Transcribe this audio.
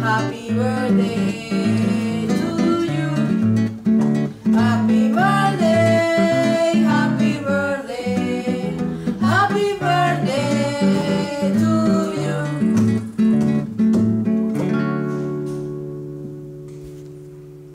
happy birthday.